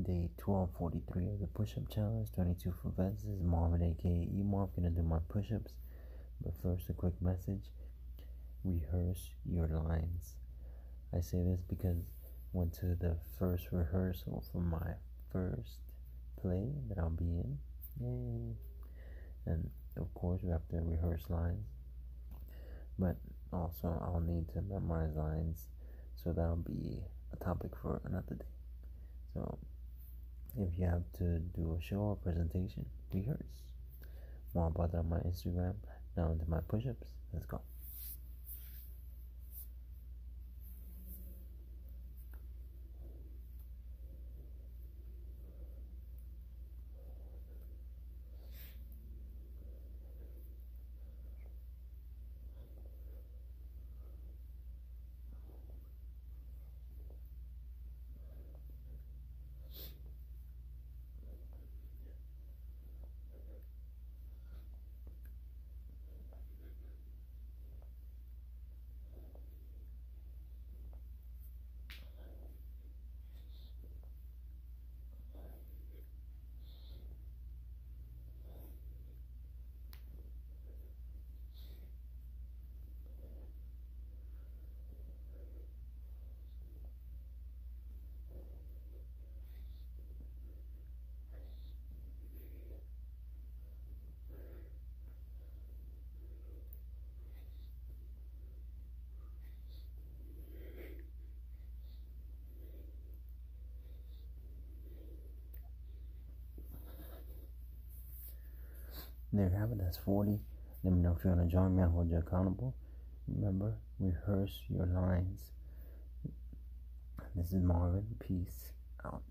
day 1243 of the push-up challenge 22 for vets this is marvin aka emarv gonna do my push-ups. But first a quick message. Rehearse your lines. I say this because went to the first rehearsal for my first play that i'll be in. Yay. and of course we have to rehearse lines. But also i'll need to memorize lines so that'll be a topic for another day if you have to do a show or presentation, rehearse. More about that on my Instagram. Now into my push-ups. Let's go. There you have it. That's 40. Let me know if you want to join me. I'll hold you accountable. Remember, rehearse your lines. This is Marvin. Peace out.